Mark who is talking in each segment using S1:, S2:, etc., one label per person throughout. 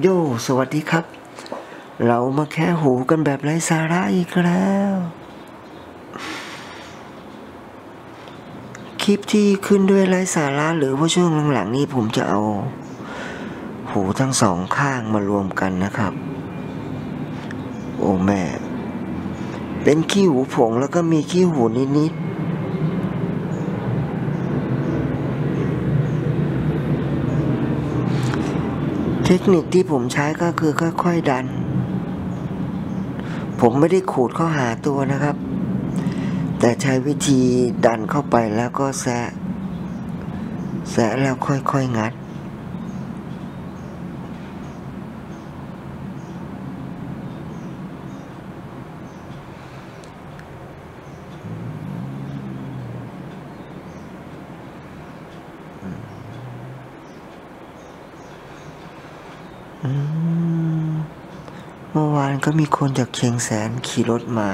S1: โยสวัสดีครับ เรามาแค่หูกันแบบไร้สาระอีกแล้ว คลิปที่ขึ้นด้วยไร้สาระหรือว่าช่วงหลังๆนี้ผมจะเอา หูทั้งสองข้างมารวมกันนะครับ โอ้แม่ เป็นขี้หูผงแล้วก็มีขี้หูนิดๆ ทคนิคที่ผมใช้ก็คือค่อยๆดัน ผมไม่ได้ขูดเข้าหาตัวนะครับ แต่ใช้วิธีดันเข้าไปแล้วก็แซะแซะแล้วค่อยๆงัด เมื่อวานก็มีคนจากเชียงแสนขี่รถมา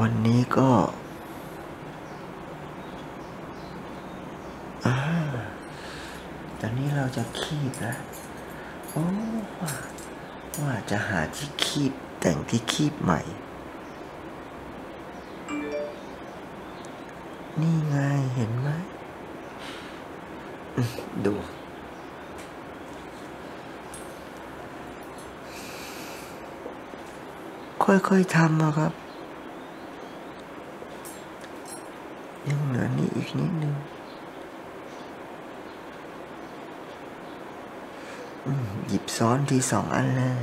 S1: วันนี้ก็อ่าตอนนี้เราจะคีบแล้วโอ้ว่าจะหาที่คีบแต่งที่คีบใหม่ นี่ไงเห็นไหม ดู ค่อยๆทำอะครับ ยังเหลือนี่อีกนิดนึงหยิบซ้อนทีสองอันเลย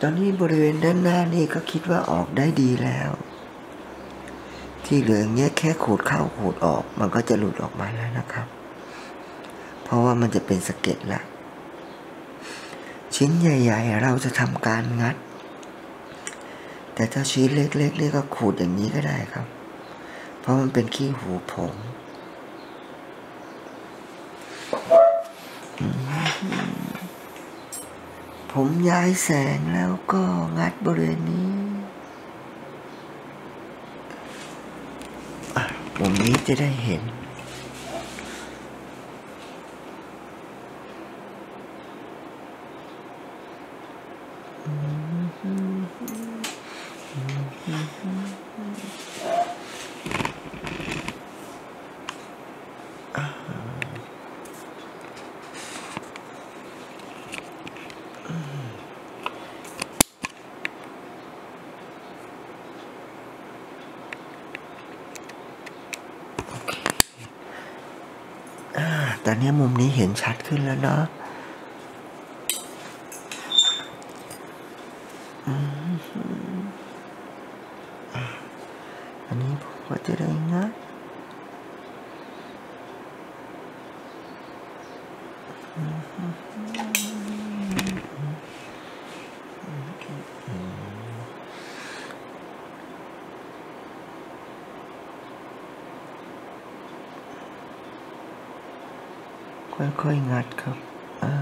S1: ตอนนี้บริเวณด้านหน้านี่ก็คิดว่าออกได้ดีแล้ว ที่เหลืองเงี้ยแค่ขูดเข้าขูดออก มันก็จะหลุดออกมาแล้วนะครับ เพราะว่ามันจะเป็นสเก็ดละ ชิ้นใหญ่ ๆ เราจะทำการงัด แต่ถ้าชิ้นเล็กๆนี่ก็ขูดอย่างนี้ก็ได้ครับ เพราะมันเป็นขี้หูผงอืมผมย้ายแสงแล้วก็งัดบริเวณนี้อะมุมนี้จะได้เห็น อนนี้มุมนี้เห็นชัดขึ้นแล้วเนาะอันนี้ผมก็จะได้ ค่อยๆงัดครับอ่า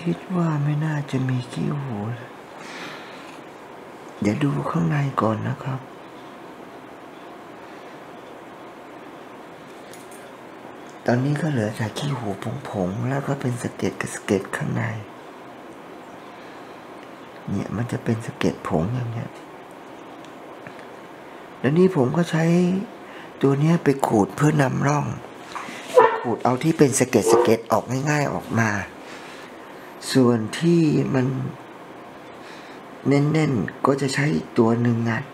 S1: คิดว่าไม่น่า จะมีขี้หูเลยเดี๋ยวดูข้างในก่อนนะครับ ตอนนี้ก็เหลือแต่ขี้หูผงๆ แล้วก็เป็นสเก็ดกับสเก็ดข้างใน เนี่ยมันจะเป็นสเก็ดผงอย่างเนี้ยแล้วนี่ผมก็ใช้ตัวเนี้ยไปขูดเพื่อนำร่อง ขูดเอาที่เป็นสเก็ดสเก็ดออกง่ายๆออกมา ส่วนที่มันแน่นๆก็จะใช้ตัวหนึ่งงัด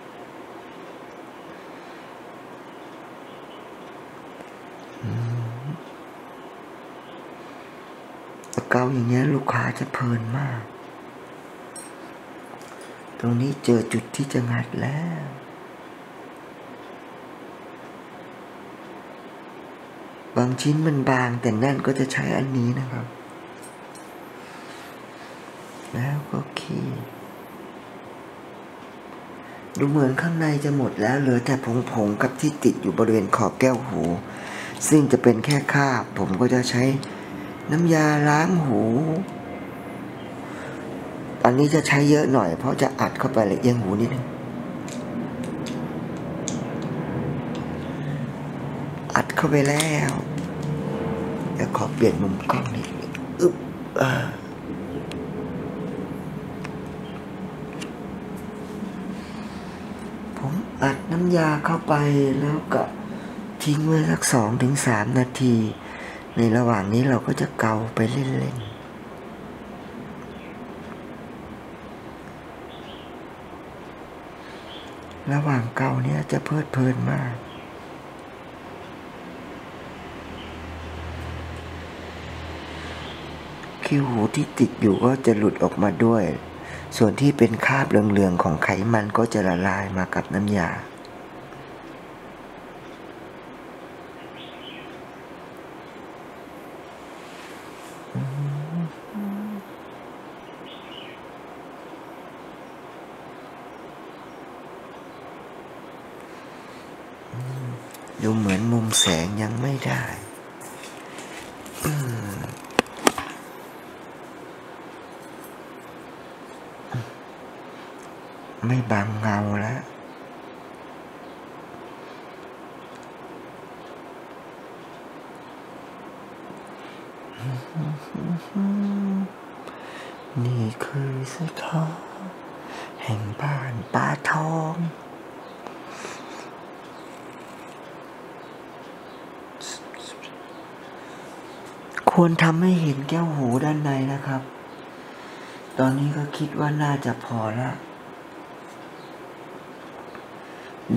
S1: ตะเกาอย่างเงี้ยลูกค้าจะเพลินมาก ตรงนี้เจอจุดที่จะงัดแล้วบางชิ้นมันบางแต่แน่นก็จะใช้อันนี้นะครับ แล้ว ก็ขีดดูเหมือนข้างในจะหมดแล้วเหลือแต่ผงๆกับที่ติดอยู่บริเวณขอบแก้วหู ซึ่งจะเป็นแค่คราบผมก็จะใช้น้ำยาล้างหู อันนี้จะใช้เยอะหน่อย เพราะจะอัดเข้าไปละเอียงหูนิดนึงอัดเข้าไปแล้วเดี๋ยวขอเปลี่ยนมุมกล้องนิดนึงอึ๊บอ่าผม อัดน้ำยาเข้าไปแล้วก็ทิ้งไว้สักสองถึงสามนาที ในระหว่างนี้เราก็จะเกาไปเล่นๆระหว่างเกาเนี่ยจะเพลิดเพลินมาก คิ้วหูที่ติดอยู่ก็จะหลุดออกมาด้วย ส่วนที่เป็นคราบเหลืองๆของไขมันก็จะละลายมากับน้ำยา ดูเหมือนมุมแสงยังไม่ได้ ไม่บังเงาแล้วนี่คือสะท้อแห่งบ้านปลาทอง ควรทำให้เห็นแก้วหูด้านในนะครับ ตอนนี้ก็คิดว่าน่าจะพอละ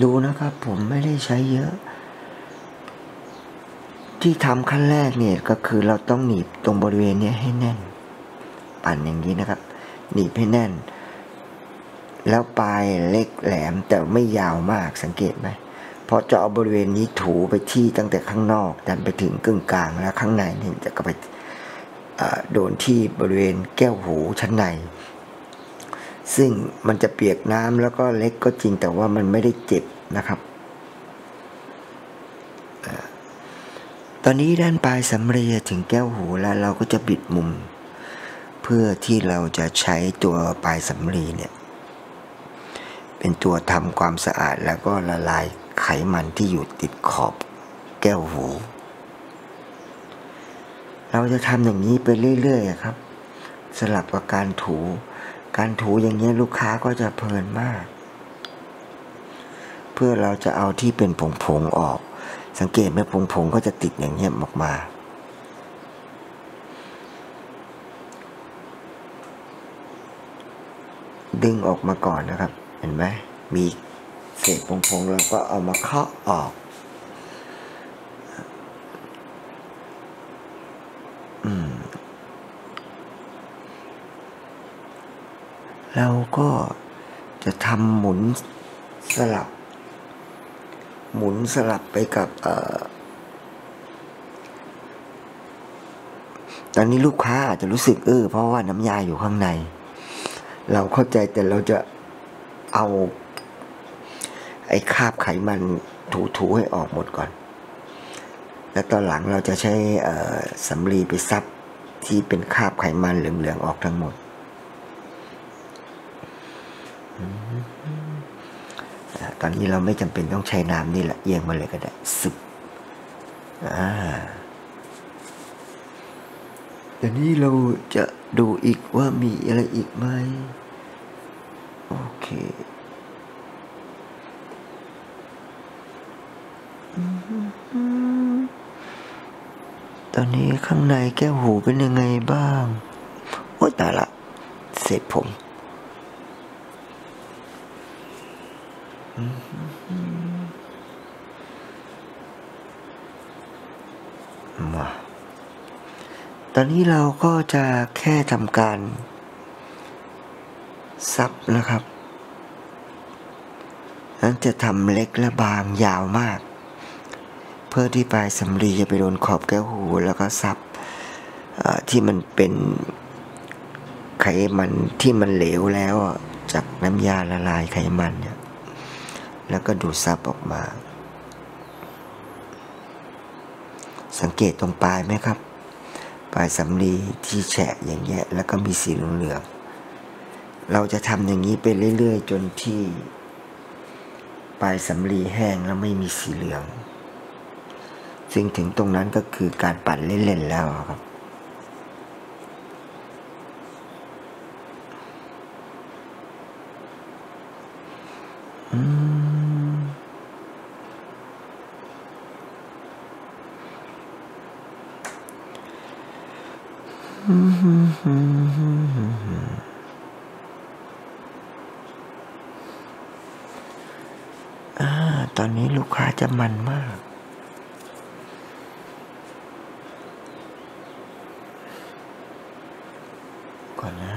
S1: ดูนะครับผมไม่ได้ใช้เยอะ ที่ทำขั้นแรกเนี่ยก็คือเราต้องหนีบตรงบริเวณนี้ให้แน่น ปั่นอย่างนี้นะครับ หนีบให้แน่น แล้วปลายเล็กแหลมแต่ไม่ยาวมากสังเกตไหมเพราะจะเอาบริเวณนี้ถูไปที่ตั้งแต่ข้างนอกดันไปถึงกึ่งกลางแล้วข้างในนี่จะก็ไปโดนที่บริเวณแก้วหูชั้นใน ซึ่งมันจะเปียกน้ำแล้วก็เล็กก็จริงแต่ว่ามันไม่ได้เจ็บนะครับตอนนี้ด้านปลายสำเร็จถึงแก้วหูแล้วเราก็จะบิดมุม เพื่อที่เราจะใช้ตัวปลายสำลีเนี่ย เป็นตัวทำความสะอาดแล้วก็ละลายไขมันที่อยู่ติดขอบแก้วหู เราจะทำอย่างนี้ไปเรื่อยๆครับสลับกับการถู การถูอย่างเงี้ยลูกค้าก็จะเพลินมาก เพื่อเราจะเอาที่เป็นผงๆออก สังเกตไหมผงๆก็จะติดอย่างเงี้ยออกมาดึงออกมาก่อนนะครับ เห็นไหมมีเศษผงๆเราก็เอามาเคาะออก อืม เราก็จะทำหมุนสลับ หมุนสลับไปกับออตอนนี้ลูกค้าอาจจะรู้สึกเออเพราะว่าน้ำยาอยู่ข้างใน เราเข้าใจแต่เราจะเอา ไอ้คาบไขมันถูๆให้ออกหมดก่อน แล้วตอนหลังเราจะใช้สำลีไปซับที่เป็นคาบไขมันเหลืองๆออกทั้งหมด ตอนนี้เราไม่จำเป็นต้องใช้น้ำนี่แหละเอียงมาเลยก็ได้สึบเดี๋ยวนี้เราจะดูอีกว่ามีอะไรอีกไหมโอเคตอนนี้ข้างในแก้วหูเป็นยังไงบ้าง โอ้ยตายละ เสร็จผม มาตอนนี้เราก็จะแค่ทำการ ซับนะครับนั้นจะทำเล็กและบางยาวมาก เพื่อที่ปลายสำลีจะไปโดนขอบแก้วหูแล้วก็ซับที่มันเป็นไขมันที่มันเหลวแล้วจากน้ำยาละลายไขมันเนี่ย แล้วก็ดูดซับออกมา สังเกตตรงปลายไหมครับ ปลายสำลีที่แฉะอย่างเงี้ยแล้วก็มีสีเหลืองเราจะทำอย่างนี้ไปเรื่อยๆ จนที่ปลายสำลีแห้งแล้วไม่มีสีเหลือง ซึ่งถึงตรงนั้นก็คือการปั่นเล่นๆแล้วครับอืม ตอนนี้ลูกค้าจะมันมากอนนะ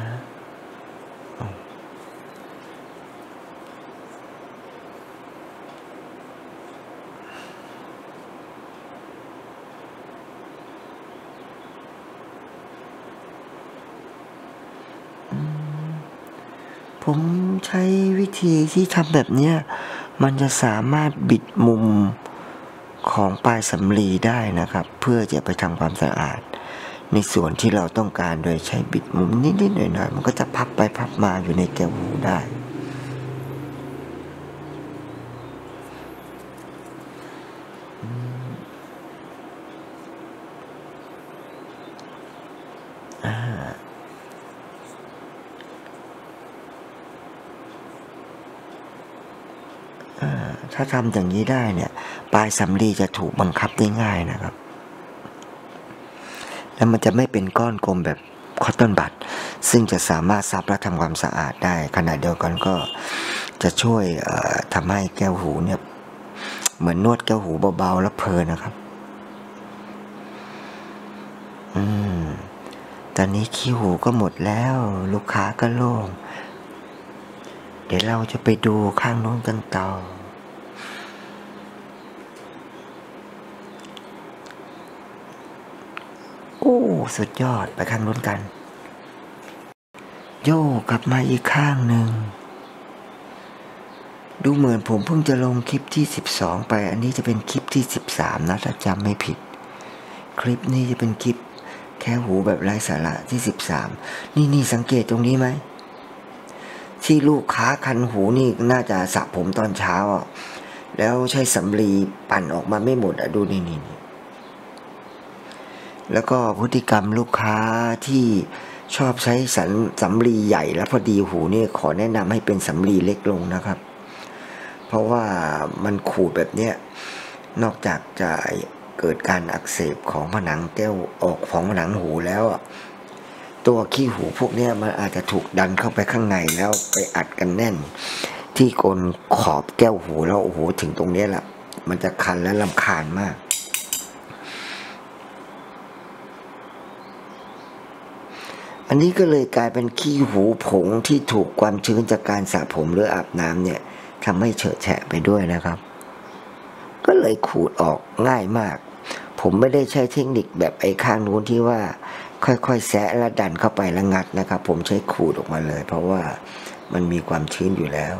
S1: ผมใช้วิ ธีที่ทำแบบเนี้ยมันจะสามารถบิดมุมของปลายสำลีได้นะครับ เพื่อจะไปทำความสะอาด ในส่วนที่เราต้องการโดยใช้บิดมุมนิดๆหน่อยๆมันก็จะพับไปพับมาอยู่ในแก้วหูได้ ถ้าทำอย่างนี้ได้เนี่ยปลายสำลีจะถูกบังคับได้ง่ายนะครับ แล้วมันจะไม่เป็นก้อนกลมแบบคอตตอนบัตซึ่งจะสามารถซับและทำความสะอาดได้ ขณะเดียวกันก็จะช่วยทำให้แก้วหูเนี่ยเหมือนนวดแก้วหูเบาๆแล้วเพลินนะครับ อืม ตอนนี้ขี้หูก็หมดแล้ว ลูกค้าก็โล่ง เดี๋ยวเราจะไปดูข้างโน้นกันต่อโอ้ สุดยอดไปข้างนู้นกัน โยกกลับมาอีกข้างหนึ่ง ดูเหมือนผมเพิ่งจะลงคลิปที่ 12 ไป อันนี้จะเป็นคลิปที่ 13 นะถ้าจำไม่ผิด คลิปนี้จะเป็นคลิปแค่หูแบบไร้สาระที่ 13 นี่นี่สังเกตตรงนี้ไหมที่ลูกค้าคันหูนี่น่าจะสระผมตอนเช้าอะแล้วใช้สำลีปั่นออกมาไม่หมดอะดูนี่นี่ แล้วก็พฤติกรรมลูกค้าที่ชอบใช้สันสำลีใหญ่แล้วพอดีหูเนี่ยขอแนะนำให้เป็นสำลีเล็กลงนะครับ เพราะว่ามันขูดแบบเนี้ยนอกจากจะเกิดการอักเสบของผนังแก้วออกของผนังหูแล้วตัวขี้หูพวกนี้มันอาจจะถูกดันเข้าไปข้างในแล้วไปอัดกันแน่น ที่กลขอบแก้วหูแล้วโอ้โหถึงตรงนี้แหละมันจะคันและลำคาญมาก อันนี้ก็เลยกลายเป็นขี้หูผงที่ถูกความชื้นจากการสระผมหรืออาบน้ำเนี่ยทำให้เฉอะแฉะไปด้วยนะครับ ก็เลยขูดออกง่ายมาก ผมไม่ได้ใช้เทคนิคแบบไอ้ข้างนู้นที่ว่า ค่อยๆแซะและดันเข้าไปแล้งัดนะครับ ผมใช้ขูดออกมาเลย เพราะว่ามันมีความชื้นอยู่แล้ว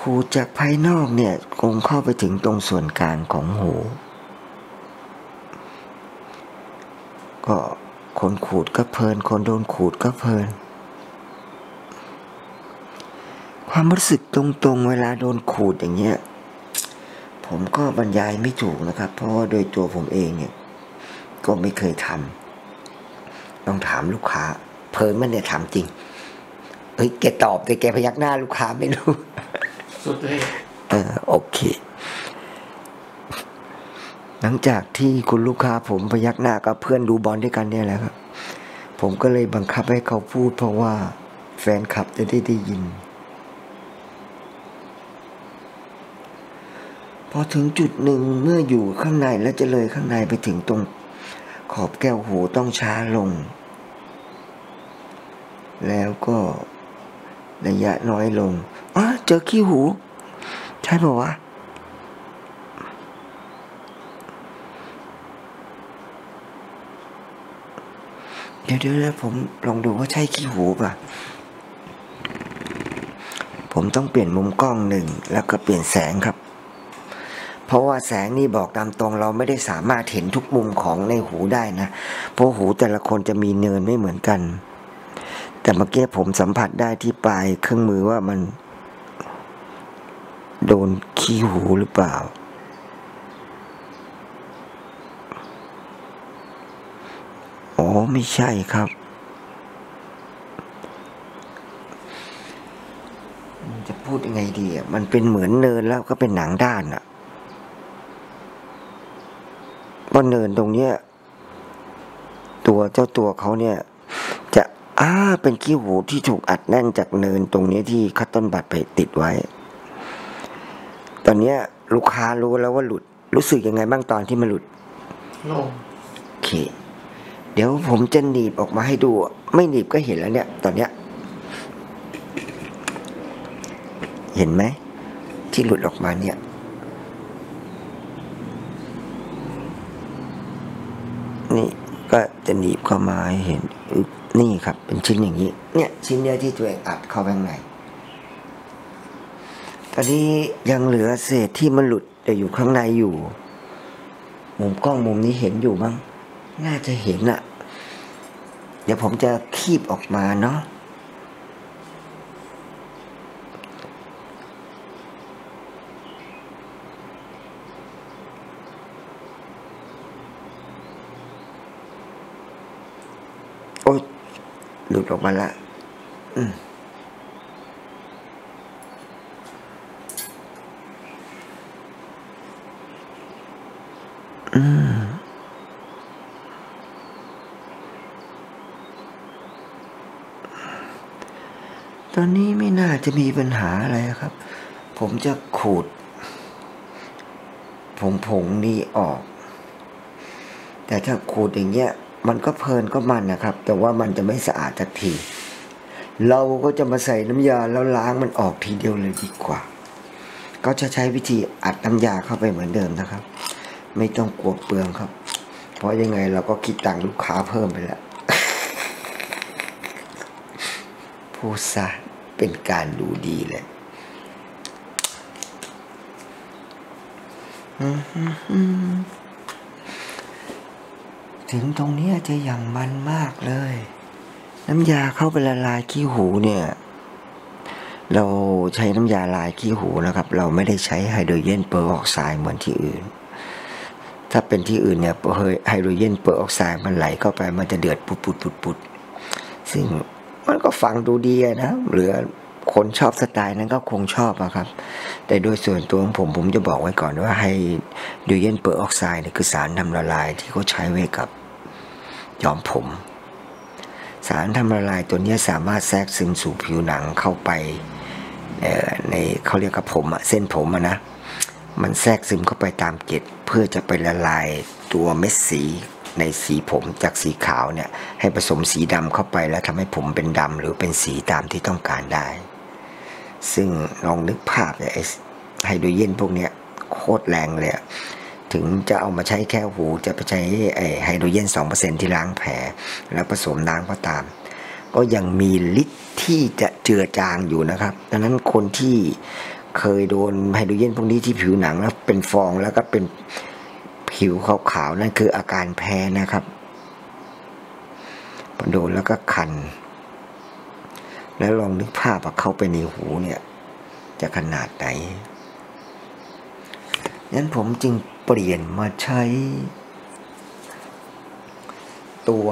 S1: ขูดจากภายนอกเนี่ยคงเข้าไปถึงตรงส่วนกลางของหู ก็ คนขูดก็เพลิน คนโดนขูดก็เพลิน ความรู้สึกตรงๆ เวลาโดนขูดอย่างเงี้ย ผมก็บรรยายไม่ถูกนะครับ เพราะว่าโดยตัวผมเองเนี่ย ก็ไม่เคยทำต้องถามลูกค้า เพลินมันเนี่ยทำจริง เฮ้ยแกตอบแต่แกพยักหน้าลูกค้าไม่รู้
S2: สุดเลย
S1: เออโอเค หลังจากที่คุณลูกค้าผมพยักหน้ากับเพื่อนดูบอลด้วยกันเนี่ยแหละครับ ผมก็เลยบังคับให้เขาพูดเพราะว่าแฟนคลับจะได้ได้ยิน พอถึงจุดหนึ่งเมื่ออยู่ข้างในแล้วจะเลยข้างในไปถึงตรง ขอบแก้วหูต้องช้าลง แล้วก็ระยะน้อยลงอ๋อเจอขี้หู ใช่ป่าวะ เดี๋ยวเดี๋ยวเดี๋ยวผมลองดูว่าใช่ขี้หูป่ะ ผมต้องเปลี่ยนมุมกล้องหนึ่งแล้วก็เปลี่ยนแสงครับ เพราะว่าแสงนี่บอกตามตรงเราไม่ได้สามารถเห็นทุกมุมของในหูได้นะ เพราะหูแต่ละคนจะมีเนินไม่เหมือนกัน แต่เมื่อกี้ผมสัมผัสได้ที่ปลายเครื่องมือว่ามัน โดนขี้หูหรือเปล่า อ๋อ ไม่ใช่ครับมันจะพูดยังไงดีอะมันเป็นเหมือนเนินแล้วก็เป็นหนังด้านอะเพราะเนินตรงเนี้ย ตัวเจ้าตัวเขาเนี่ย จะอ้าเป็นขี้หูที่ถูกอัดแน่นจากเนินตรงนี้ที่คัตต้นบัตรไปติดไว้ ตอนเนี้ย ลูกค้ารู้แล้วว่าหลุด รู้สึกยังไงบ้างตอนที่มันหลุด
S2: โลง
S1: โอเค เดี๋ยวผมจะหนีบออกมาให้ดู ไม่หนีบก็เห็นแล้วเนี่ย ตอนเนี้ย เห็นไหม ที่หลุดออกมาเนี่ย นี่ก็จะหนีบเข้ามาให้เห็น นี่ครับ เป็นชิ้นอย่างนี้ เนี่ย ชิ้นเนี้ยที่ตัวเองอัดเข้าไปข้างในตอนนี้ยังเหลือเศษที่มันหลุดแต่อยู่ข้างในอยู่ มุมกล้องมุมนี้เห็นอยู่มั้งน่าจะเห็นอะ ดี๋ยวผมจะคีบออกมาเนาะโอ๊ยหลุดออกมาละอืมอืม ตอนนี้ไม่น่าจะมีปัญหาอะไรครับ ผมจะขูด ผงผงนี้ออก แต่ถ้าขูดอย่างเงี้ย มันก็เพลินก็มันนะครับ แต่ว่ามันจะไม่สะอาดสักที เราก็จะมาใส่น้ำยาแล้วล้างมันออกทีเดียวเลยดีกว่า ก็จะใช้วิธีอัดน้ำยาเข้าไปเหมือนเดิมนะครับ ไม่ต้องกลัวเปลืองครับ เพราะยังไงเราก็คิดตังค์ลูกค้าเพิ่มไปแล้วพูดซะ เป็นการดูดีเลยถึงตรงนี้จะอย่างมันมากเลย น้ำยาเข้าไปละลายขี้หูเนี่ย เราใช้น้ำยาละลายขี้หูนะครับ เราไม่ได้ใช้ไฮโดรเจนเปอร์ออกไซด์เหมือนที่อื่น ถ้าเป็นที่อื่นเนี่ยไฮโดรเจนเปอร์ออกไซด์มันไหลเข้าไปมันจะเดือดปุดปุดปุดปุดซึ่ง มันก็ฟังดูดีนะหรือคนชอบสไตล์นั้นก็คงชอบอะครับ แต่โดยส่วนตัวของผมผมจะบอกไว้ก่อนว่าไฮดรเจนเปอร์ออกไซด์เนี่ยคือสารทำละลายที่เขาใช้ไว้กับย้อมผม สารทำละลายตัวนี้สามารถแทรกซึมสู่ผิวหนังเข้าไปในเขาเรียกกับผมอะเส้นผมอะนะ มันแทรกซึมเข้าไปตามเกล็ดเพื่อจะไปละลายตัวเม็ดสี ในสีผมจากสีขาวเนี่ยให้ผสมสีดำเข้าไปแล้วทำให้ผมเป็นดำหรือเป็นสีตามที่ต้องการได้ ซึ่งลองนึกภาพเนี่ยไฮโดรเจนพวกเนี้ยโคตรแรงเลยถึงจะเอามาใช้แค่หูจะไปใช้ไอ้ไฮโดรเจน2%ที่ล้างแผล แล้วผสมน้ำก็ตาม ก็ยังมีฤทธิ์ที่จะเจือจางอยู่นะครับ ดังนั้นคนที่เคยโดนไฮโดรเจนพวกนี้ที่ผิวหนังแล้วเป็นฟองแล้วก็เป็น ผิวขาวๆนั่นคืออาการแพ้นะครับโดนแล้วก็คัน แล้วลองนึกภาพว่าเข้าไปในหูเนี่ย จะขนาดไหนงั้นผมจึงเปลี่ยนมาใช้ ตัว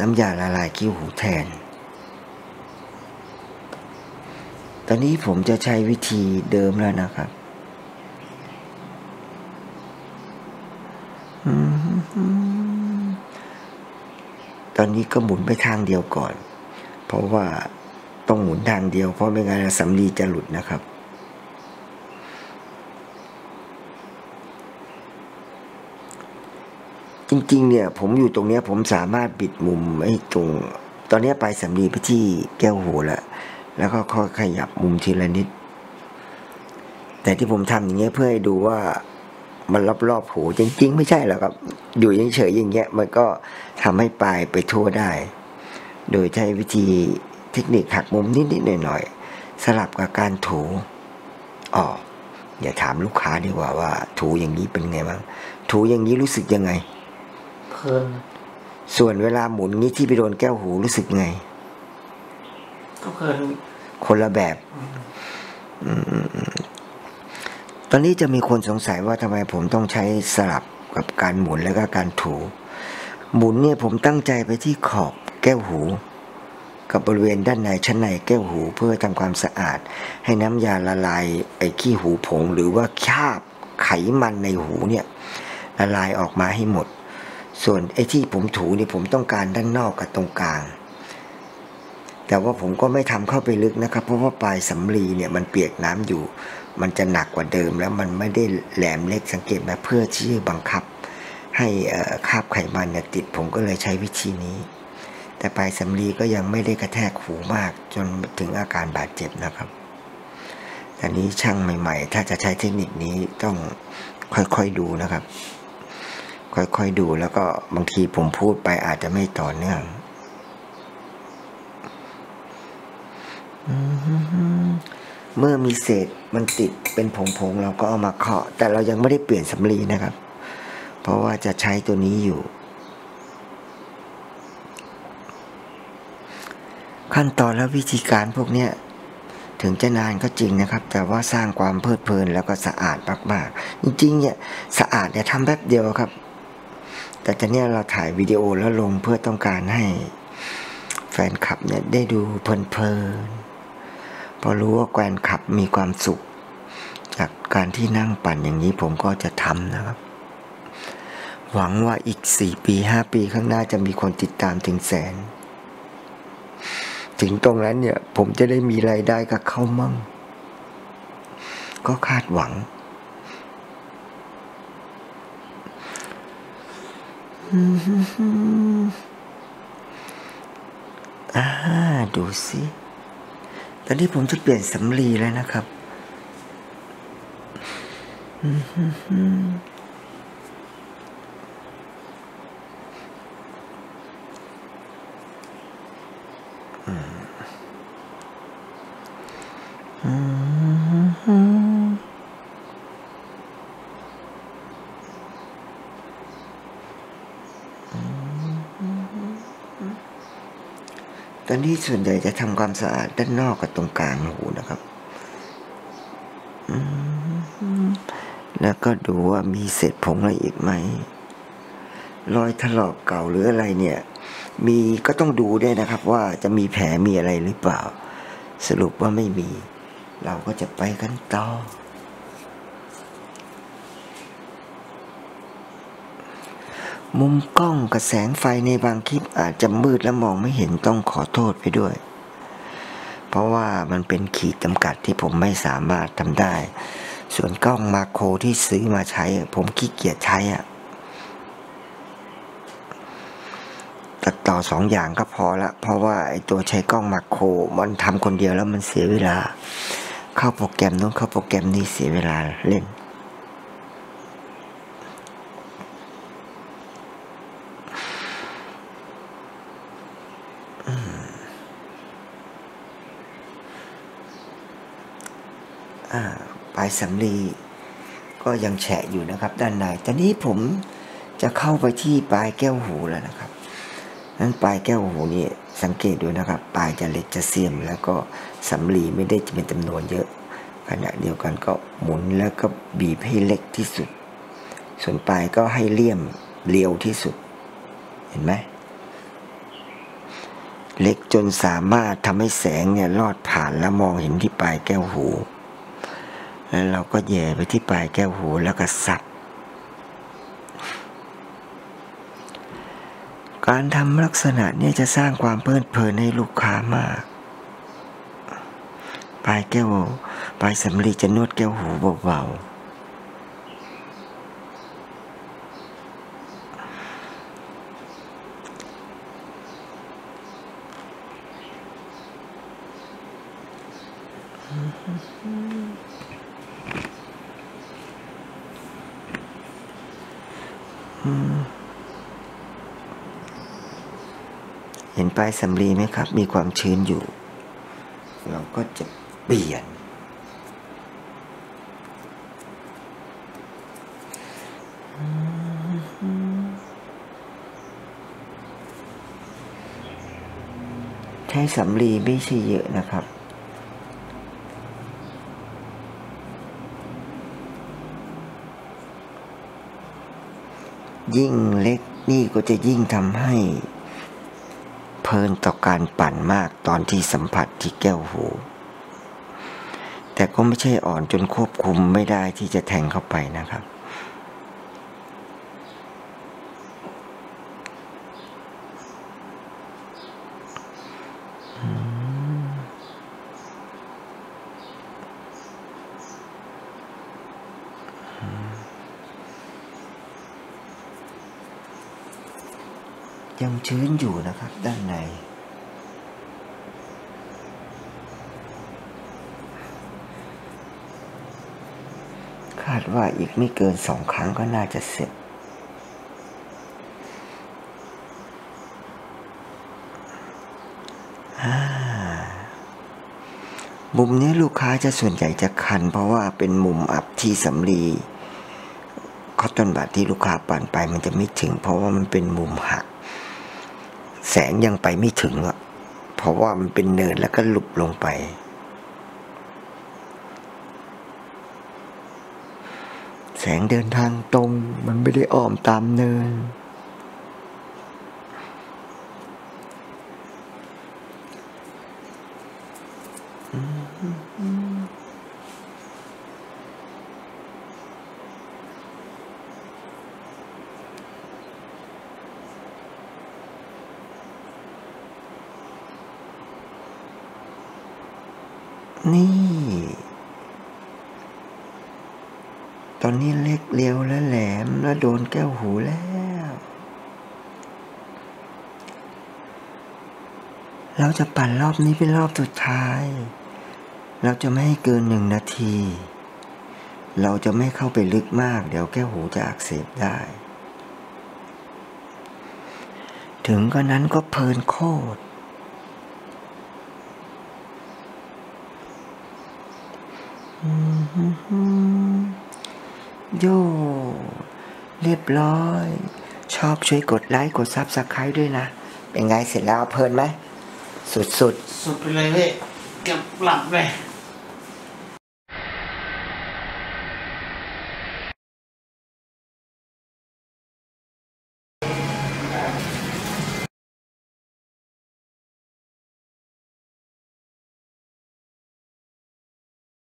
S1: น้ำยาละลายขี้หูแทน ตอนนี้ผมจะใช้วิธีเดิมแล้วนะครับ ตอนนี้ก็หมุนไปทางเดียวก่อน เพราะว่าต้องหมุนทางเดียวเพราะไม่งั้นสำลีจะหลุดนะครับ จริงๆ เนี่ยผมอยู่ตรงเนี้ยผมสามารถบิดมุมไอ้ตรง ตอนนี้ไปสำลีไปที่แก้วหูแล้วแล้วก็ค่อยขยับมุมทีละนิด แต่ที่ผมทำอย่างเงี้ยเพื่อให้ดูว่า มันรอบๆหูจริง ๆ ไม่ใช่หรอกครับ อยู่เฉยๆอย่างเงี้ยมันก็ทำให้ปลายไปทั่วได้ โดยใช้วิธีเทคนิคหักมุมนิดๆหน่อยๆสลับกับการถูออกอย่าถามลูกค้าดีกว่าว่า ถูอย่างนี้เป็นไงบ้างถูอย่างนี้รู้สึกยังไง
S2: เพลิน
S1: ส่วนเวลาหมุนงี้ที่ไปโดนแก้วหูรู้สึกไง
S2: ก็เพลิน
S1: คนละแบบต อนนี้จะมีคนสงสัยว่าทำไมผมต้องใช้สลับกับการหมุนแล้วก็การถู หมุนเนี่ยผมตั้งใจไปที่ขอบแก้วหู กับบริเวณด้านในชั้นในแก้วหูเพื่อทำความสะอาด ให้น้ำยาละลายไอ้ขี้หูผง หรือว่าคราบไขมันในหูเนี่ยละลายออกมาให้หมด ส่วนไอ้ที่ผมถูเนี่ยผมต้องการด้านนอกกับตรงกลาง แต่ว่าผมก็ไม่ทำเข้าไปลึกนะครับ เพราะว่าปลายสำลีเนี่ยมันเปียกน้ำอยู่ มันจะหนักกว่าเดิมแล้วมันไม่ได้แหลมเล็กสังเกตไหมเพื่อที่จะบังคับ ให้อ่อคาบไขมันเนี่ยติดผมก็เลยใช้วิธีนี้ แต่ปลายสำลีก็ยังไม่ได้กระแทกหูมากจนถึงอาการบาดเจ็บนะครับแต่นี้ช่างใหม่ ๆ ถ้าจะใช้เทคนิคนี้ต้องค่อยๆดูนะครับ ค่อยๆดูแล้วก็บางทีผมพูดไปอาจจะไม่ต่อเนื่อง เมื่อมีเศษมันติดเป็นผงๆเราก็เอามาเคาะ แต่เรายังไม่ได้เปลี่ยนสำลีนะครับ เพราะว่าจะใช้ตัวนี้อยู่ ขั้นตอนและวิธีการพวกเนี้ยถึงจะนานก็จริงนะครับ แต่ว่าสร้างความเพลิดเพลินแล้วก็สะอาดมากๆ จริงๆเนี่ยสะอาดเนี่ยทำแป๊บเดียวครับ แต่ตอนเนี้ยเราถ่ายวิดีโอแล้วลงเพื่อต้องการให้แฟนคลับเนี่ยได้ดูเพลินๆ พอรู้ว่าแฟนคลับมีความสุข จากการที่นั่งปั่นอย่างนี้ผมก็จะทำนะครับ หวังว่าอีกสี่ปีห้าปีข้างหน้าจะมีคนติดตามถึงแสน ถึงตรงนั้นเนี่ย ผมจะได้มีรายได้กับเขามั่ง ก็คาดหวังอ่าดูสิ ตอนนี้ผมจะเปลี่ยนสำลีแล้วนะครับ อืม นนี้ส่วนใหญ่จะทำความสะอาดด้านนอกกับตรงกลางหูนะครับแล้วก็ดูว่ามีเศษผงอะไรอีกไหมรอยถลอกเก่าหรืออะไรเนี่ย มีก็ต้องดูด้วยนะครับ ว่าจะมีแผลมีอะไรหรือเปล่า สรุปว่าไม่มี เราก็จะไปกันต่อ มุมกล้องกับแสงไฟในบางคลิปอาจจะมืดและมองไม่เห็นต้องขอโทษไปด้วย เพราะว่ามันเป็นขีดจำกัดที่ผมไม่สามารถทำได้ ส่วนกล้องมาโครที่ซื้อมาใช้ ผมขี้เกียจใช้อะตัดต่อสองอย่างก็พอละ เพราะว่าไอตัวใช้กล้องมาโครมันทำคนเดียวแล้วมันเสียเวลา เข้าโปรแกรมนู้นเข้าโปรแกรมนี้เสียเวลาเล่น ปลายสำลีก็ยังแฉะอยู่นะครับ ด้านในตอนนี้ผมจะเข้าไปที่ปลายแก้วหูแล้วนะครับนั้นปลายแก้วหูนี่สังเกตดูนะครับ ปลายจะเล็กจะเสียม แล้วก็สำลีไม่ได้จะเป็นจำนวนเยอะ ขณะเดียวกันก็หมุนแล้วก็บีบให้เล็กที่สุด ส่วนปลายก็ให้เลี่ยมเรียวที่สุด เห็นไหมเล็กจนสามารถทำให้แสงเนี่ยลอดผ่านและมองเห็นที่ปลายแก้วหู แล้วเราก็แย่ไปที่ปลายแก้วหูแล้วก็สับการทำลักษณะนี่ยจะสร้างความเพลิดเพลินให้ลูกค้ามาก ปลายแก้วปลายสำลีจะนวดแก้วหูเบาๆ เห็นปลายสำลีไหมครับ มีความชื้นอยู่ เราก็จะเปลี่ยน ใช้สำลีไม่ใช่เยอะนะครับ ยิ่งเล็กนี่ก็จะยิ่งทำให้ เพลินต่อการปั่นมากตอนที่สัมผัสที่แก้วหู แต่ก็ไม่ใช่อ่อนจนควบคุมไม่ได้ที่จะแทงเข้าไปนะครับ ยังชื้นอยู่นะครับ ด้านใน คาดว่าอีกไม่เกินสองครั้งก็น่าจะเสร็จมุมนี้ลูกค้าจะส่วนใหญ่จะคัน เพราะว่าเป็นมุมอับที่สำลีคอตตอนบัดที่ลูกค้าปั่นไปมันจะไม่ถึง เพราะว่ามันเป็นมุมหัก แสงยังไปไม่ถึงอะ เพราะว่ามันเป็นเนินแล้วก็หลุบลงไป แสงเดินทางตรง มันไม่ได้อ้อมตามเนิน ตอนนี้ เล็กเลียวและแหลมแล้วโดนแก้วหูแล้ว เราจะปั่นรอบนี้เป็นรอบสุดท้าย เราจะไม่ให้เกินหนึ่งนาที เราจะไม่เข้าไปลึกมาก เดี๋ยวแก้วหูจะอักเสบได้ ถึงก็นั้นก็เพลินโคตร โย่เรียบร้อย ชอบช่วยกดไลค์กด subscribe ด้วยนะ เป็นไงเสร็จแล้วเพลินไหม สุด
S2: สุดไปเลยเว้ยเกือบหลับเลย